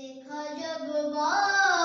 देखा जब बाप